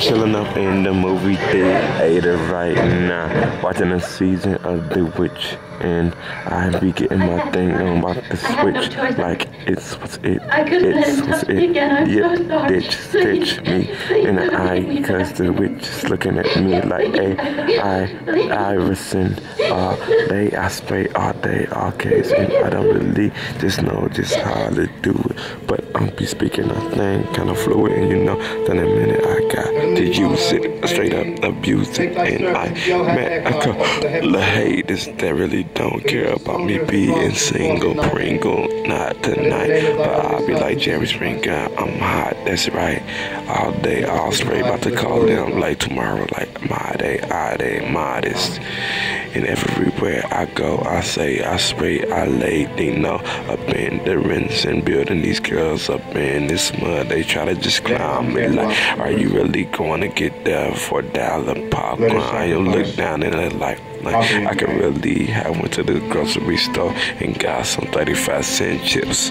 chilling up in the movie theater right now, watching a season of The Witch, and I be getting my thing on about the switch, like it's what's it, I couldn't let it's him what's touch me it, again. I'm yep, so sorry. ditch, Please, stitch me please in the don't eye, cause the witch is looking at me like, a I I, I rescind all day, I spray all day, all case, and I don't really just know just how to do it, but I'm be speaking a thing kind of fluid, and you know, then a minute I got to use it, straight up abuse it, and I met a couple of haters that really don't care about me being single, Pringle, not tonight, but uh, I'll be like Jerry Springer, I'm hot, that's right, all day, all spray, about to call them like tomorrow, like my day, I day, modest, and everywhere I go, I say, I spray, I lay, they know, up in the rinse and building these girls up in this mud, they try to just climb me like, are you really going to get there for a dollar? Popcorn? I look down and it like, like I could really have went to the grocery store and got some 35 cent chips.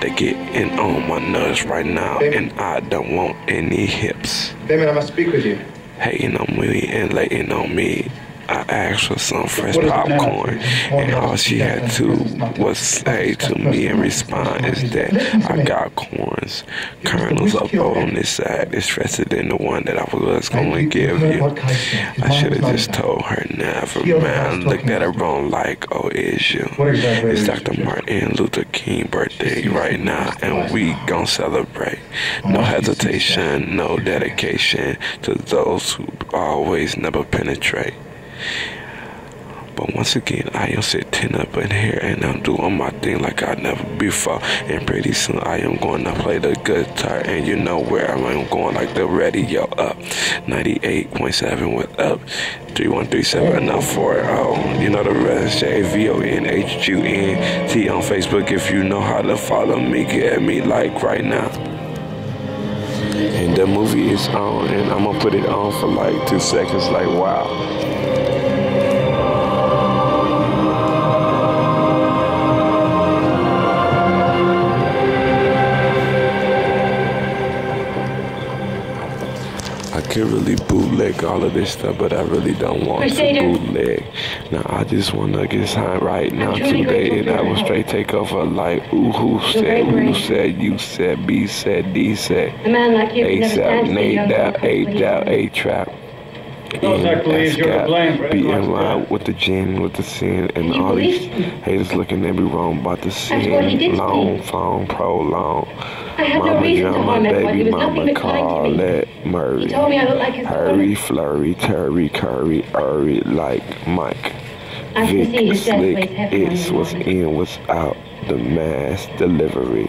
They get in on my nerves right now, and I don't want any hips. Damon, I must speak with you. Hating on me and laying on me. I asked for some fresh popcorn, and all she had to was say to me in response is that I got corns, kernels up on this side, it's fresher than the one that I was going to give you. I should have just told her never, man. Looked at her wrong like, oh, is you? It's Dr. Martin Luther King birthday right now, and we gon' celebrate. No hesitation, no dedication to those who always never penetrate. But once again, I am sitting up in here and I'm doing my thing like I never before. And pretty soon I am going to play the guitar. And you know where I am going, like the radio up. 98.7 with up. 3137 up 40. You know the rest. J-V-O-N-H-U-N-T on Facebook. If you know how to follow me, get me like right now. And the movie is on, and I'm gonna put it on for like two seconds. Like, wow. Bootleg all of this stuff, but I really don't want to bootleg. Now I just want to get signed right now. today, and I will straight take over like ooh who said, who said, you said, B said, D said, A man like you can never ASAP, Nate Dap, A. Dap, A Trap. Those that believes you're to for any Be in loss of line with the gin, with the sin, and all these haters looking at me wrong about the what he sin. did Long phone, prolong. I Mama reason to John, my harm anyone. He baby mama, but call me. it Murray. He told me I looked like his Hurry, flurry, turry, curry, hurry, like Mike. I Vic, slick, weighs heavy on it's what's in, what's out. The mass delivery,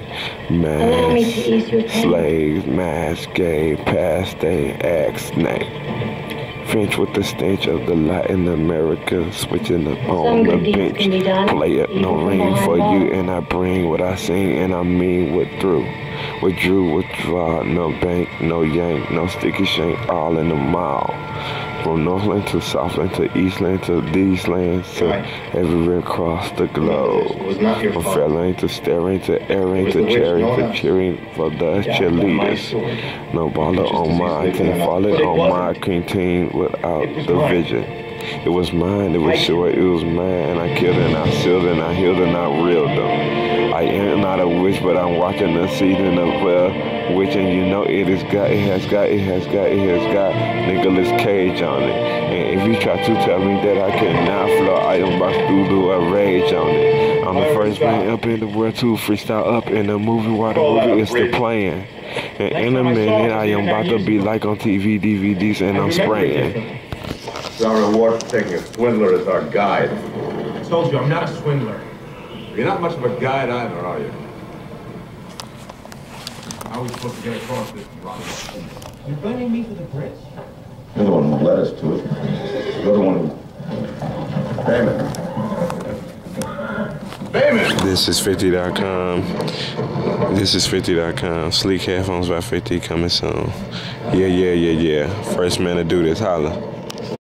Allow me to ease your mass slaves, mass gay, past day, axe name. French with the stench of the Latin America, switching up on the bench. can be done, Play it, no rain for you, and I bring what I sing, and I mean withdrew. Withdrew, withdraw, no bank, no yank, no sticky shank, all in the mall. From Northland to Southland to Eastland to these lands to everywhere across the globe. It was not your From failing to staring to airing to cheering to cheering for oh the cheerleaders. No baller on my team, falling on my team without the vision. It was mine, it was sure it was mine, and I killed and I sealed and I healed and I reeled them. I am not a witch, but I'm watching the season of a witch, and you know it has got, it has got, it has got, it has got Nicolas Cage on it. And if you try to tell me that I cannot flow, I am about to do a rage on it. I'm the first man up in the world to freestyle up in the movie while the movie is still playing. And in a minute, I am about to be like on TV, DVDs, and I'm spraying. It's our reward for taking a swindler as our guide. I told you, I'm not a swindler. You're not much of a guide either, are you? How are we supposed to get across this, Ronnie? You're blaming me for the bridge? You're the one who led us to it. You're the one who... Damon. Damon! This is 50.com. This is 50.com. Sleek headphones by 50 coming soon. Yeah, yeah, yeah, yeah. First man to do this, holla.